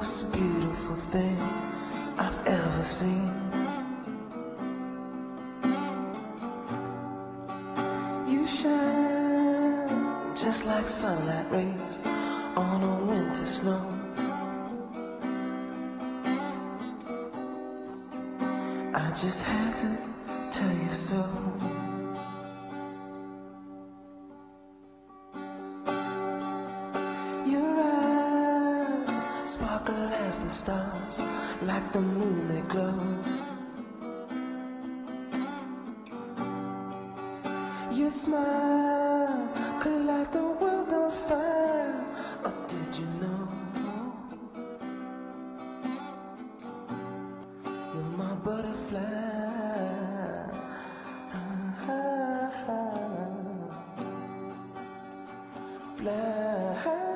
most beautiful thing I've ever seen. You shine just like sunlight rays on a winter snow. I just had to tell you so. Sparkle as the stars, like the moon they glow. Your smile could light the world on fire. Or did you know? You're my butterfly. Fly.